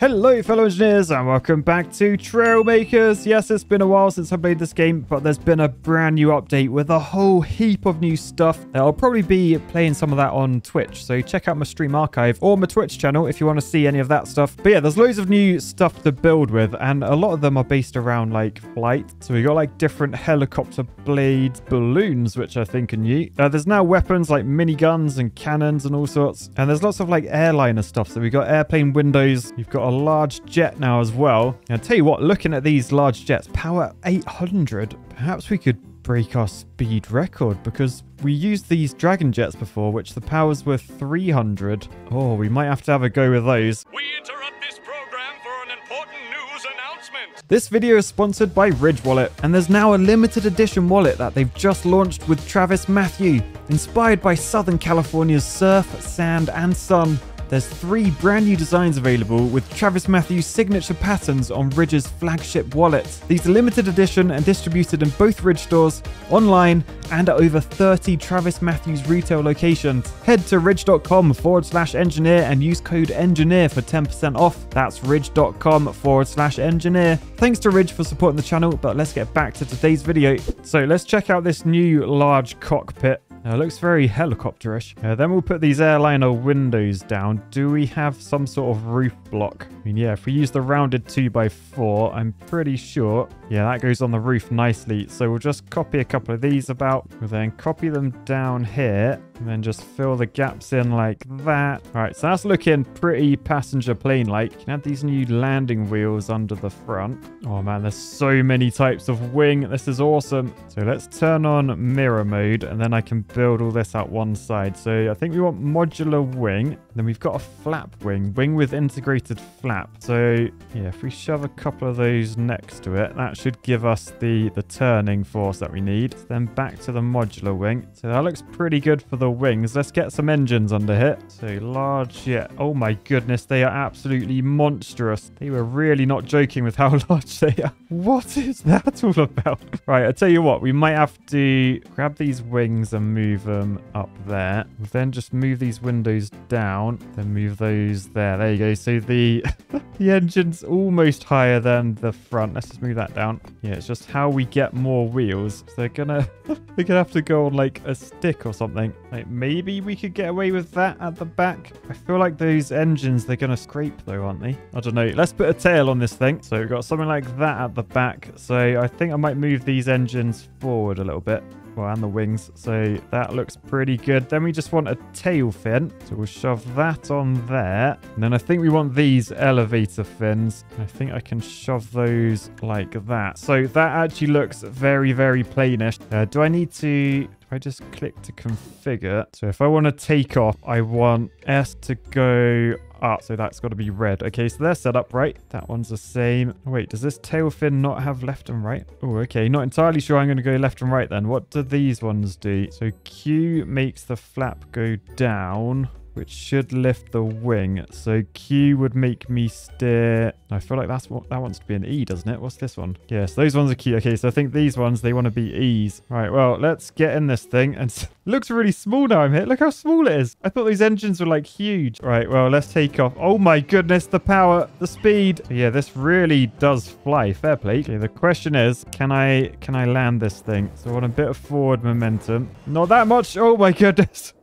Hello fellow engineers and welcome back to Trailmakers. Yes, it's been a while since I played this game, but there's been a brand new update with a whole heap of new stuff. I'll probably be playing some of that on Twitch, so check out my stream archive or my Twitch channel if you want to see any of that stuff. But yeah, there's loads of new stuff to build with, and a lot of them are based around like flight. So we got like different helicopter blade balloons, which I think are new. Uh, there's now weapons like miniguns and cannons and all sorts, and there's lots of like airliner stuff. So we got airplane windows, you've got a large jet now as well. And I'll tell you what, looking at these large jets, power 800, perhaps we could break our speed record because we used these Dragon jets before, which the powers were 300. Oh, we might have to have a go with those. We interrupt this program for an important news announcement. This video is sponsored by Ridge Wallet, and there's now a limited edition wallet that they've just launched with Travis Mathew. Inspired by Southern California's surf, sand, and sun, there's three brand new designs available with Travis Mathews' signature patterns on Ridge's flagship wallet. These are limited edition and distributed in both Ridge stores, online, and at over 30 Travis Matthews retail locations. Head to ridge.com forward slash engineer and use code engineer for 10% off. That's ridge.com forward slash engineer. Thanks to Ridge for supporting the channel, but let's get back to today's video. So let's check out this new large cockpit. Uh, looks very helicopterish. Uh, then we'll put these airliner windows down. Do we have some sort of roof block? I mean, yeah, if we use the rounded 2x4, I'm pretty sure. Yeah, that goes on the roof nicely. So we'll just copy a couple of these about. We'll then copy them down here. And then just fill the gaps in like that. All right, so that's looking pretty passenger plane-like. Can add these new landing wheels under the front. Oh man, there's so many types of wing. This is awesome. So let's turn on mirror mode and then I can build all this out one side. So I think we want modular wing. Then we've got a flap wing, wing with integrated flap. So yeah, if we shove a couple of those next to it, that should give us the, the turning force that we need. Then back to the modular wing. So that looks pretty good for the wings. Let's get some engines under here. So large, yeah. Oh my goodness, they are absolutely monstrous. They were really not joking with how large they are. What is that all about? right, I tell you what, we might have to grab these wings and move them up there. Then just move these windows down. Then move those there. There you go. So the the engine's almost higher than the front. Let's just move that down. Yeah, it's just how we get more wheels. So they're gonna they're gonna have to go on like a stick or something. Like maybe we could get away with that at the back. I feel like those engines they're gonna scrape though, aren't they? I don't know. Let's put a tail on this thing. So we've got something like that at the back. So I think I might move these engines forward a little bit well, and the wings. So that looks pretty good. Then we just want a tail fin. So we'll shove that on there. And then I think we want these elevator fins. I think I can shove those like that. So that actually looks very, very plainish. Uh, do I need to... I just click to configure. So if I want to take off, I want S to go up. So that's got to be red. Okay, so they're set up right. That one's the same. Wait, does this tail fin not have left and right? Oh, okay. Not entirely sure I'm going to go left and right then. What do these ones do? So Q makes the flap go down which should lift the wing. So Q would make me steer. I feel like that's what that wants to be an E, doesn't it? What's this one? Yes, those ones are Q. Okay, so I think these ones, they want to be E's. Right, well, let's get in this thing. And looks really small now I'm here. Look how small it is. I thought these engines were like huge. Right, well, let's take off. Oh my goodness, the power, the speed. Yeah, this really does fly. Fair play. Okay, the question is, can I can I land this thing? So I want a bit of forward momentum. Not that much. Oh my goodness.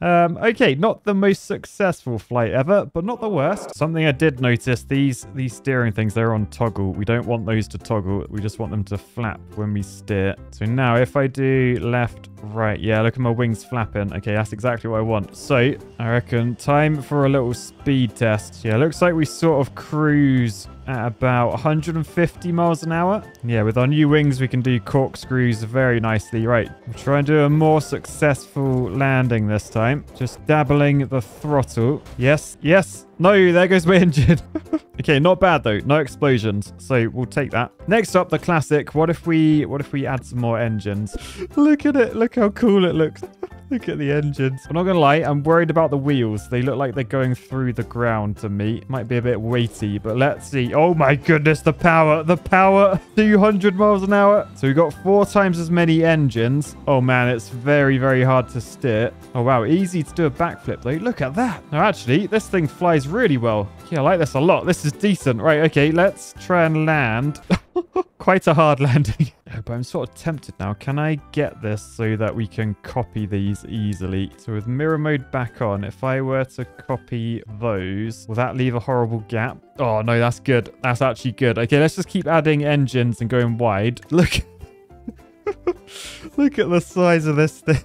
Um, okay, not the most successful flight ever, but not the worst. Something I did notice, these these steering things, they're on toggle. We don't want those to toggle. We just want them to flap when we steer. So now if I do left, right, yeah, look at my wings flapping. Okay, that's exactly what I want. So I reckon time for a little speed test. Yeah, looks like we sort of cruise at about 150 miles an hour. Yeah, with our new wings, we can do corkscrews very nicely. Right, we'll try and do a more successful landing this time. Just dabbling the throttle. Yes, yes. No, there goes my engine. okay, not bad though. No explosions. So we'll take that. Next up, the classic. What if we what if we add some more engines? Look at it. Look how cool it looks. Look at the engines. I'm not to lie, I'm worried about the wheels. They look like they're going through the ground to me. Might be a bit weighty, but let's see. Oh my goodness, the power. The power. 200 miles an hour. So we've got four times as many engines. Oh man, it's very, very hard to steer. Oh wow, easy to do a backflip though. Look at that. Now actually, this thing flies really well. Yeah, I like this a lot. This is decent. Right, okay, let's try and land. Quite a hard landing. Uh, but I'm sort of tempted now. Can I get this so that we can copy these easily? So with mirror mode back on, if I were to copy those, will that leave a horrible gap? Oh, no, that's good. That's actually good. Okay, let's just keep adding engines and going wide. Look. Look at the size of this thing.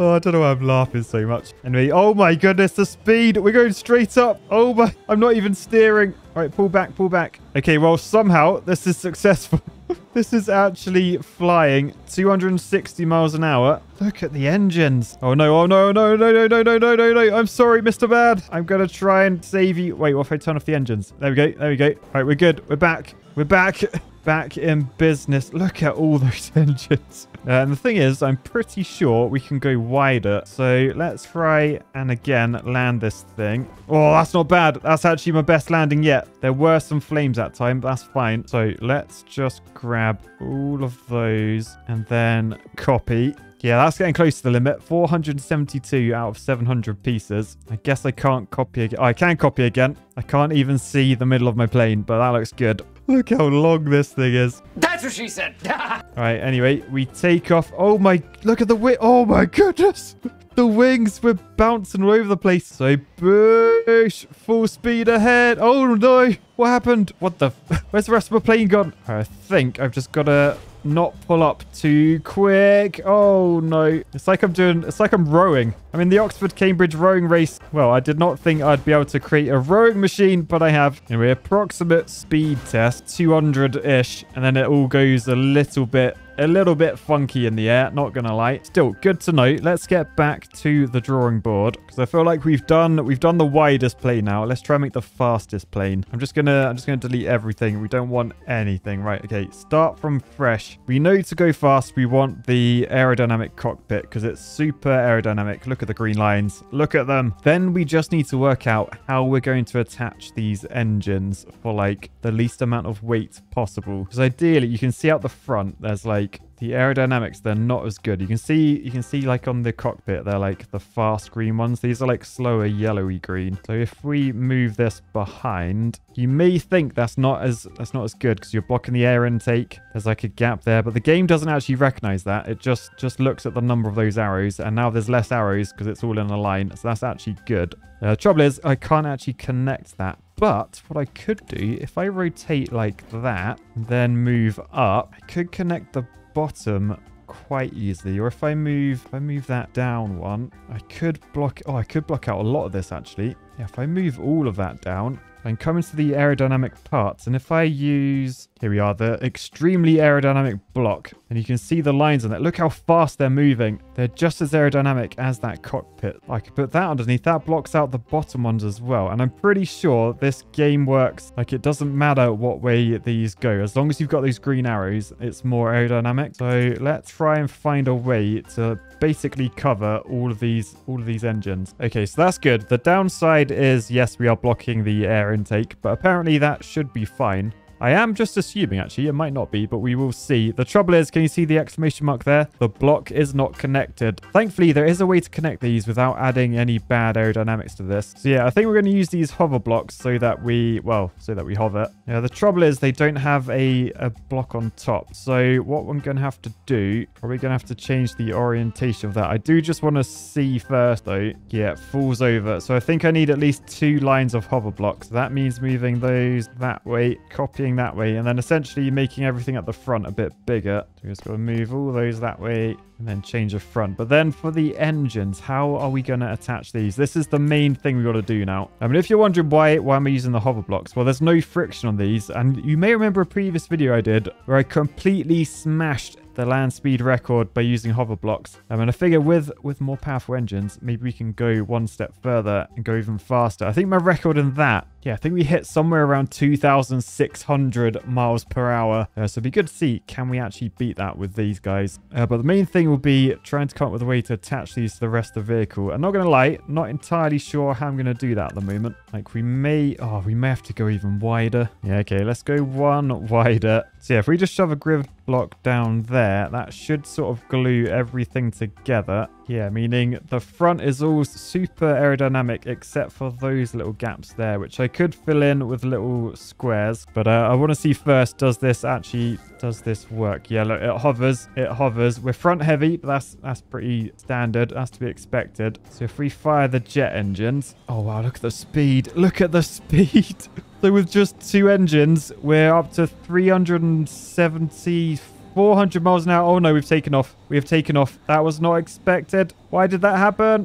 Oh, I don't know why I'm laughing so much. Anyway, oh my goodness, the speed. We're going straight up. Oh my, I'm not even steering. All right, pull back, pull back. Okay, well, somehow this is successful. this is actually flying 260 miles an hour. Look at the engines. Oh no, oh no, no, no, no, no, no, no, no, no. I'm sorry, Mr. Bad. I'm going to try and save you. Wait, what if I turn off the engines? There we go, there we go. All right, we're good. We're back. We're back. back in business. Look at all those engines. Uh, and the thing is, I'm pretty sure we can go wider. So let's try and again land this thing. Oh, that's not bad. That's actually my best landing yet. There were some flames that time, but that's fine. So let's just grab all of those and then copy. Yeah, that's getting close to the limit. 472 out of 700 pieces. I guess I can't copy again. Oh, I can copy again. I can't even see the middle of my plane, but that looks good. Look how long this thing is. That's what she said. All right, anyway, we take off. Oh my, look at the wing. Oh my goodness. The wings were bouncing all over the place. So, push. Full speed ahead. Oh no. What happened? What the? Where's the rest of my plane gone? I think I've just got to not pull up too quick. Oh no. It's like I'm doing, it's like I'm rowing. I'm in the Oxford Cambridge rowing race. Well, I did not think I'd be able to create a rowing machine, but I have. Anyway, approximate speed test, 200-ish, and then it all goes a little bit a little bit funky in the air, not gonna lie. Still, good to know. Let's get back to the drawing board because I feel like we've done we've done the widest plane now. Let's try and make the fastest plane. I'm just gonna I'm just gonna delete everything. We don't want anything. Right, okay. Start from fresh. We know to go fast, we want the aerodynamic cockpit because it's super aerodynamic. Look at the green lines. Look at them. Then we just need to work out how we're going to attach these engines for like the least amount of weight possible. Because ideally, you can see out the front, there's like the aerodynamics they're not as good. You can see you can see like on the cockpit they're like the fast green ones. These are like slower yellowy green. So if we move this behind you may think that's not as that's not as good because you're blocking the air intake. There's like a gap there but the game doesn't actually recognize that. It just just looks at the number of those arrows and now there's less arrows because it's all in a line. So that's actually good. Uh, trouble is i can't actually connect that but what I could do, if I rotate like that, then move up, I could connect the bottom quite easily. Or if I move, if I move that down one, I could block, oh, I could block out a lot of this actually. Yeah, if I move all of that down, and come into the aerodynamic parts. And if I use, here we are, the extremely aerodynamic block, and you can see the lines on it. Look how fast they're moving. They're just as aerodynamic as that cockpit. I could put that underneath. That blocks out the bottom ones as well. And I'm pretty sure this game works. Like it doesn't matter what way these go. As long as you've got those green arrows, it's more aerodynamic. So let's try and find a way to basically cover all of these all of these engines. Okay, so that's good. The downside is, yes, we are blocking the air intake, but apparently that should be fine. I am just assuming, actually. It might not be, but we will see. The trouble is, can you see the exclamation mark there? The block is not connected. Thankfully, there is a way to connect these without adding any bad aerodynamics to this. So yeah, I think we're going to use these hover blocks so that we, well, so that we hover. Yeah, the trouble is they don't have a, a block on top. So what I'm going to have to do, probably going to have to change the orientation of that. I do just want to see first, though. Yeah, it falls over. So I think I need at least two lines of hover blocks. That means moving those that way, copying that way, and then essentially making everything at the front a bit bigger. So we just got to move all those that way and then change the front. But then for the engines, how are we going to attach these? This is the main thing we got to do now. I mean, if you're wondering why, why am I using the hover blocks? Well, there's no friction on these. And you may remember a previous video I did where I completely smashed the land speed record by using hover blocks. Um, and I figure with, with more powerful engines, maybe we can go one step further and go even faster. I think my record in that Yeah, I think we hit somewhere around 2,600 miles per hour. Uh, so it'd be good to see, can we actually beat that with these guys? Uh, but the main thing will be trying to come up with a way to attach these to the rest of the vehicle. I'm not going to lie, not entirely sure how I'm going to do that at the moment. Like we may, oh, we may have to go even wider. Yeah, okay, let's go one wider. So yeah, if we just shove a grid block down there, that should sort of glue everything together. Yeah, meaning the front is all super aerodynamic except for those little gaps there, which I could fill in with little squares. But uh, I want to see first, does this actually, does this work? Yeah, look, it hovers, it hovers. We're front heavy, but that's, that's pretty standard. That's to be expected. So if we fire the jet engines, oh wow, look at the speed. Look at the speed. So with just two engines, we're up to 370, 400 miles an hour. Oh no, we've taken off. We have taken off. That was not expected. Why did that happen?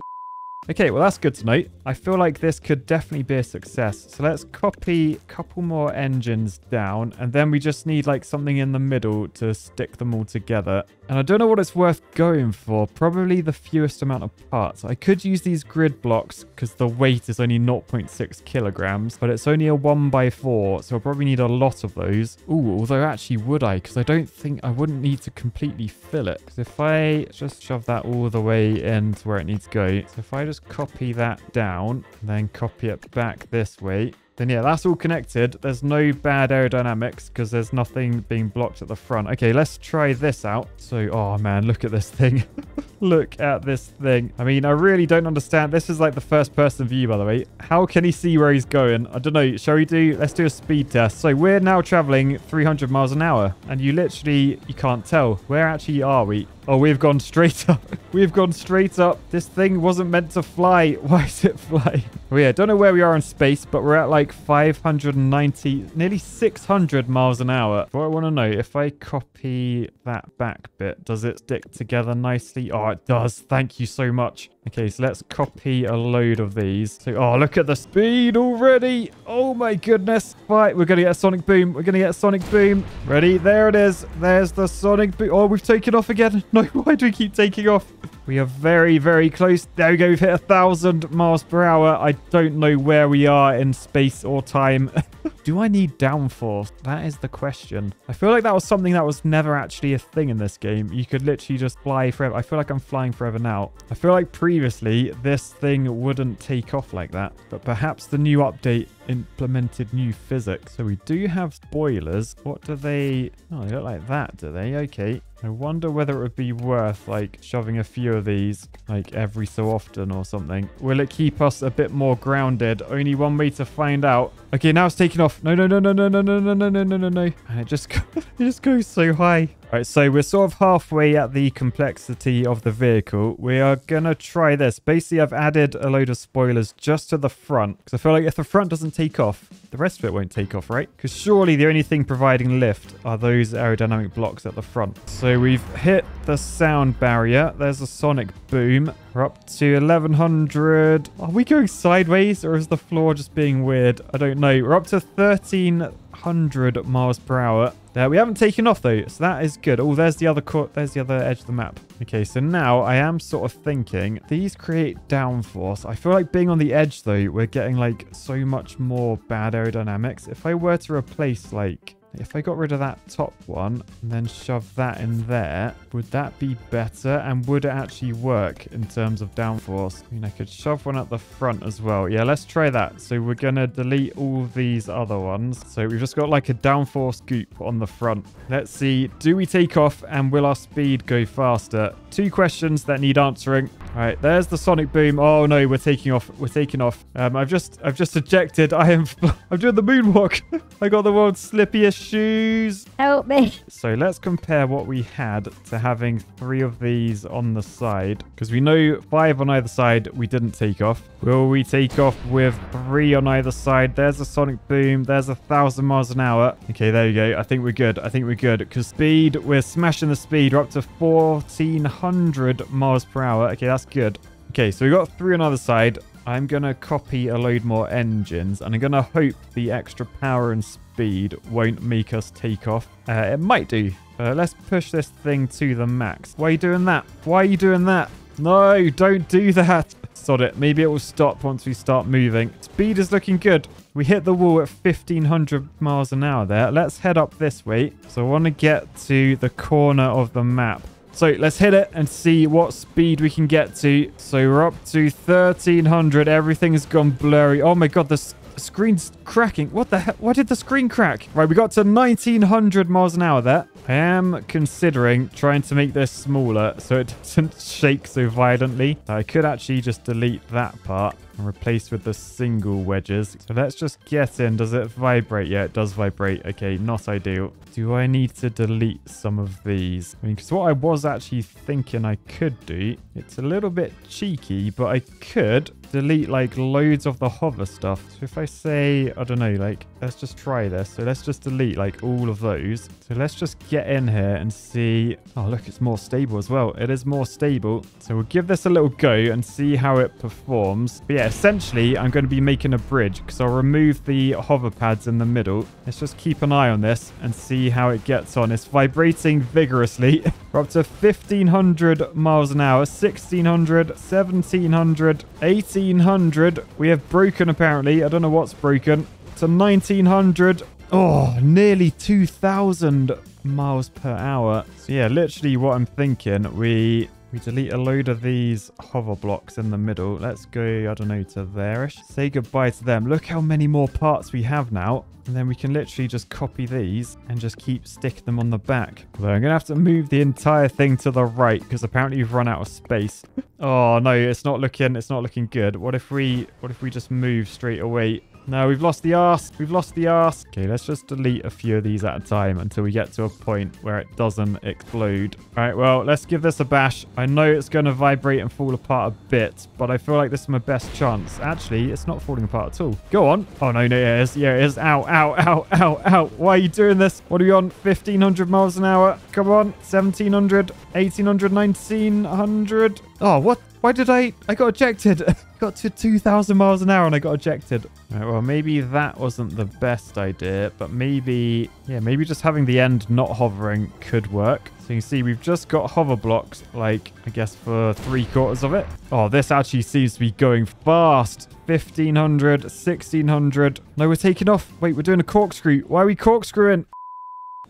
Okay, well, that's good to know. I feel like this could definitely be a success. So let's copy a couple more engines down, and then we just need like something in the middle to stick them all together. And I don't know what it's worth going for. Probably the fewest amount of parts. I could use these grid blocks because the weight is only 0.6 kilograms, but it's only a 1x4, so I'll probably need a lot of those. Ooh, although actually would I? Because I don't think I wouldn't need to completely fill it. Because if I just shove that all the way into where it needs to go, so if I just copy that down, then copy it back this way. Then yeah, that's all connected. There's no bad aerodynamics because there's nothing being blocked at the front. Okay, let's try this out. So, oh man, look at this thing. look at this thing. I mean, I really don't understand. This is like the first person view, by the way. How can he see where he's going? I don't know. Shall we do, let's do a speed test. So we're now traveling 300 miles an hour and you literally, you can't tell. Where actually are we? Oh, we've gone straight up. we've gone straight up. This thing wasn't meant to fly. Why is it flying? Oh yeah, don't know where we are in space, but we're at like 590, nearly 600 miles an hour. What I want to know, if I copy that back bit, does it stick together nicely? Oh, it does. Thank you so much. Okay, so let's copy a load of these. So, oh, look at the speed already. Oh my goodness. Right, we're going to get a sonic boom. We're going to get a sonic boom. Ready? There it is. There's the sonic boom. Oh, we've taken off again. No, why do we keep taking off? We are very, very close. There we go. We've hit a thousand miles per hour. I don't know where we are in space or time. Do I need downforce? That is the question. I feel like that was something that was never actually a thing in this game. You could literally just fly forever. I feel like I'm flying forever now. I feel like previously this thing wouldn't take off like that. But perhaps the new update implemented new physics. So we do have spoilers. What do they... Oh, they look like that, do they? Okay. I wonder whether it would be worth like shoving a few of these like every so often or something. Will it keep us a bit more grounded? Only one way to find out. Okay, now it's taking off. No, no, no, no, no, no, no, no, no, no, no, no, no. And it just, it just goes so high. All right, so we're sort of halfway at the complexity of the vehicle. We are going to try this. Basically, I've added a load of spoilers just to the front. Because I feel like if the front doesn't take off, the rest of it won't take off, right? Because surely the only thing providing lift are those aerodynamic blocks at the front. So we've hit the sound barrier. There's a sonic boom. We're up to 1100. Are we going sideways or is the floor just being weird? I don't know. We're up to 1300 miles per hour. There, we haven't taken off though, so that is good. Oh, there's the other court. There's the other edge of the map. Okay, so now I am sort of thinking these create downforce. I feel like being on the edge though, we're getting like so much more bad aerodynamics. If I were to replace like if I got rid of that top one and then shove that in there, would that be better? And would it actually work in terms of downforce? I mean, I could shove one at the front as well. Yeah, let's try that. So we're going to delete all these other ones. So we've just got like a downforce goop on the front. Let's see. Do we take off and will our speed go faster? Two questions that need answering. All right, there's the sonic boom. Oh no, we're taking off. We're taking off. Um, I've just, I've just ejected. I am, I'm doing the moonwalk. I got the world's slippiest shoes. Help me. So let's compare what we had to having three of these on the side. Because we know five on either side we didn't take off. Will we take off with three on either side? There's a sonic boom. There's a thousand miles an hour. Okay, there you go. I think we're good. I think we're good. Because speed, we're smashing the speed. We're up to 1400 miles per hour. Okay, that's good. Okay, so we got three on either side. I'm going to copy a load more engines and I'm going to hope the extra power and speed won't make us take off. Uh, it might do. Uh, let's push this thing to the max. Why are you doing that? Why are you doing that? No, don't do that. Sod it. Maybe it will stop once we start moving. Speed is looking good. We hit the wall at 1500 miles an hour there. Let's head up this way. So I want to get to the corner of the map. So let's hit it and see what speed we can get to. So we're up to 1300. Everything's gone blurry. Oh my god, the screen's cracking. What the hell? Why did the screen crack? Right, we got to 1900 miles an hour there. I am considering trying to make this smaller so it doesn't shake so violently. I could actually just delete that part and replace with the single wedges. So let's just get in. Does it vibrate? Yeah, it does vibrate. Okay, not ideal. Do I need to delete some of these? I mean, because what I was actually thinking I could do, it's a little bit cheeky, but I could delete like loads of the hover stuff. So if I say, I don't know, like, let's just try this. So let's just delete like all of those. So let's just get in here and see. Oh, look, it's more stable as well. It is more stable. So we'll give this a little go and see how it performs. But yeah, essentially, I'm going to be making a bridge because I'll remove the hover pads in the middle. Let's just keep an eye on this and see how it gets on. It's vibrating vigorously. We're up to 1500 miles an hour, 1600, 1700, 1800. We have broken apparently. I don't know what's broken. To 1900. Oh, nearly 2000 miles per hour. So yeah, literally what I'm thinking, we we delete a load of these hover blocks in the middle. Let's go, I don't know, to there-ish. Say goodbye to them. Look how many more parts we have now. And then we can literally just copy these and just keep sticking them on the back. Although I'm going to have to move the entire thing to the right because apparently we've run out of space. oh, no, it's not looking, it's not looking good. What if we, what if we just move straight away no, we've lost the arse. We've lost the arse. Okay, let's just delete a few of these at a time until we get to a point where it doesn't explode. All right, well, let's give this a bash. I know it's going to vibrate and fall apart a bit, but I feel like this is my best chance. Actually, it's not falling apart at all. Go on. Oh, no, no, it is. Yeah, it is. Ow, ow, ow, ow, ow. Why are you doing this? What are we on? 1500 miles an hour. Come on. 1700, 1800, 1900. Oh, what? Why did I... I got ejected. got to 2,000 miles an hour and I got ejected. Right, well, maybe that wasn't the best idea, but maybe... Yeah, maybe just having the end not hovering could work. So you can see we've just got hover blocks, like, I guess for three quarters of it. Oh, this actually seems to be going fast. 1500, 1600. No, we're taking off. Wait, we're doing a corkscrew. Why are we corkscrewing?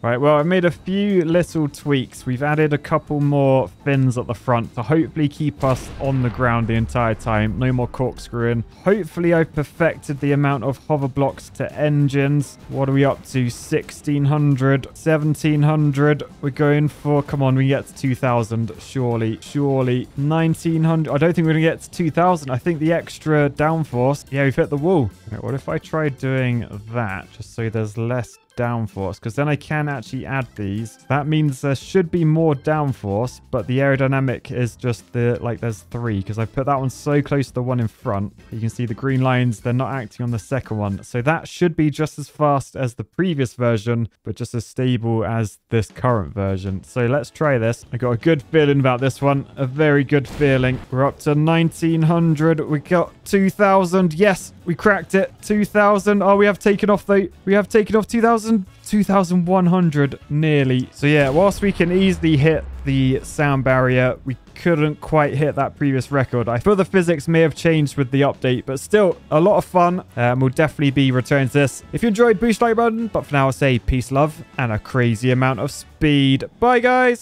Right, well, I've made a few little tweaks. We've added a couple more fins at the front to hopefully keep us on the ground the entire time. No more corkscrewing. Hopefully, I've perfected the amount of hover blocks to engines. What are we up to? 1600, 1700. We're going for, come on, we get to 2000. Surely, surely. 1900. I don't think we're going to get to 2000. I think the extra downforce. Yeah, we've hit the wall. Right, what if I try doing that just so there's less downforce because then I can actually add these. That means there should be more downforce, but the aerodynamic is just the, like there's three because I put that one so close to the one in front. You can see the green lines, they're not acting on the second one. So that should be just as fast as the previous version, but just as stable as this current version. So let's try this. I got a good feeling about this one, a very good feeling. We're up to 1900. We got 2000. Yes, we cracked it. 2000. Oh, we have taken off the, we have taken off 2000. 2,100 nearly. So yeah, whilst we can easily hit the sound barrier, we couldn't quite hit that previous record. I feel the physics may have changed with the update, but still a lot of fun. Um, we'll definitely be returning to this. If you enjoyed, boost like button. But for now, I'll say peace, love, and a crazy amount of speed. Bye, guys.